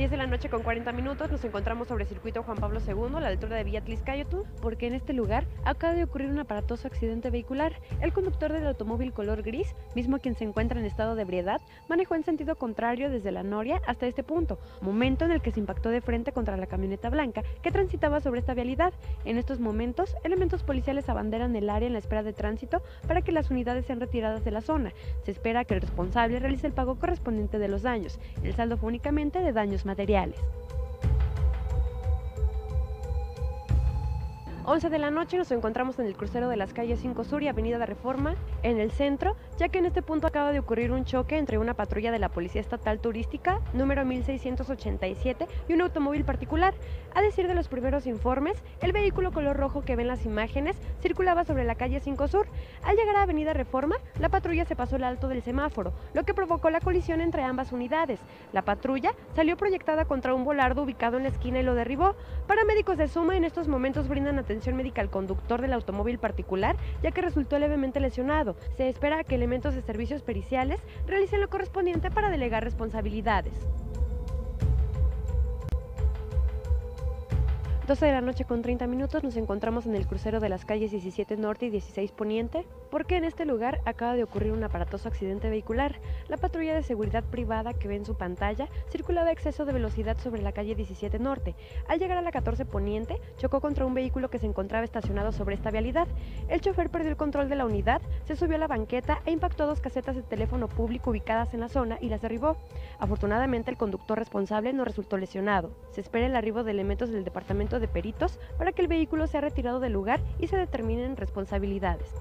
10 de la noche con 40 minutos nos encontramos sobre circuito Juan Pablo II, a la altura de Villa Tliscayotl, porque en este lugar acaba de ocurrir un aparatoso accidente vehicular. El conductor del automóvil color gris, mismo quien se encuentra en estado de ebriedad, manejó en sentido contrario desde la Noria hasta este punto, momento en el que se impactó de frente contra la camioneta blanca que transitaba sobre esta vialidad. En estos momentos, elementos policiales abanderan el área en la espera de tránsito para que las unidades sean retiradas de la zona. Se espera que el responsable realice el pago correspondiente de los daños. El saldo fue únicamente de daños materiales. 11 de la noche nos encontramos en el crucero de las calles 5 Sur y Avenida de Reforma, en el centro, ya que en este punto acaba de ocurrir un choque entre una patrulla de la Policía Estatal Turística, número 1687, y un automóvil particular. A decir de los primeros informes, el vehículo color rojo que ven las imágenes circulaba sobre la calle 5 Sur. Al llegar a Avenida Reforma, la patrulla se pasó el alto del semáforo, lo que provocó la colisión entre ambas unidades. La patrulla salió proyectada contra un volardo ubicado en la esquina y lo derribó. Paramédicos de Suma en estos momentos brindan atención médica al conductor del automóvil particular, ya que resultó levemente lesionado. Se espera que elementos de servicios periciales realicen lo correspondiente para delegar responsabilidades. 12 de la noche con 30 minutos nos encontramos en el crucero de las calles 17 Norte y 16 Poniente, porque en este lugar acaba de ocurrir un aparatoso accidente vehicular. La patrulla de seguridad privada que ve en su pantalla circulaba a exceso de velocidad sobre la calle 17 Norte. Al llegar a la 14 Poniente, chocó contra un vehículo que se encontraba estacionado sobre esta vialidad. El chofer perdió el control de la unidad, se subió a la banqueta e impactó dos casetas de teléfono público ubicadas en la zona y las derribó. Afortunadamente, el conductor responsable no resultó lesionado. Se espera el arribo de elementos del departamento de peritos para que el vehículo sea retirado del lugar y se determinen responsabilidades.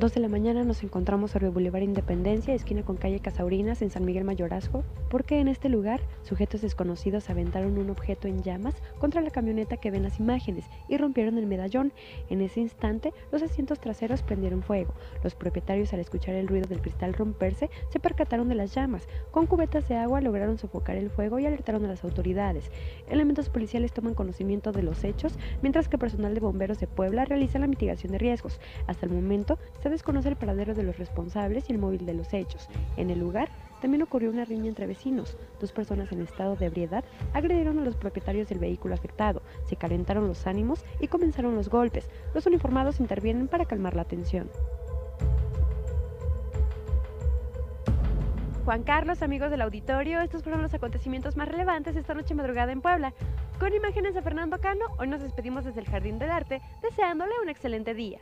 2 de la mañana nos encontramos sobre Boulevard Independencia, esquina con calle Casaurinas, en San Miguel Mayorazgo, porque en este lugar sujetos desconocidos aventaron un objeto en llamas contra la camioneta que ven las imágenes y rompieron el medallón. En ese instante, los asientos traseros prendieron fuego. Los propietarios, al escuchar el ruido del cristal romperse, se percataron de las llamas. Con cubetas de agua lograron sofocar el fuego y alertaron a las autoridades. Elementos policiales toman conocimiento de los hechos, mientras que personal de bomberos de Puebla realiza la mitigación de riesgos. Hasta el momento, se desconoce el paradero de los responsables y el móvil de los hechos. En el lugar también ocurrió una riña entre vecinos. Dos personas en estado de ebriedad agredieron a los propietarios del vehículo afectado, se calentaron los ánimos y comenzaron los golpes. Los uniformados intervienen para calmar la tensión. Juan Carlos, amigos del auditorio, estos fueron los acontecimientos más relevantes esta noche madrugada en Puebla. Con imágenes de Fernando Cano, hoy nos despedimos desde el Jardín del Arte, deseándole un excelente día.